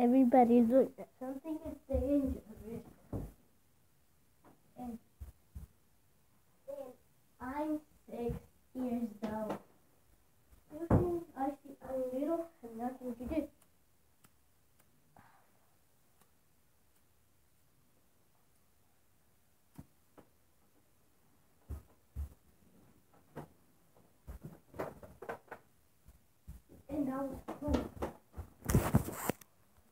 Everybody's doing at something is dangerous. And, and I'm six years old. You I see I'm little and nothing to do. And I was told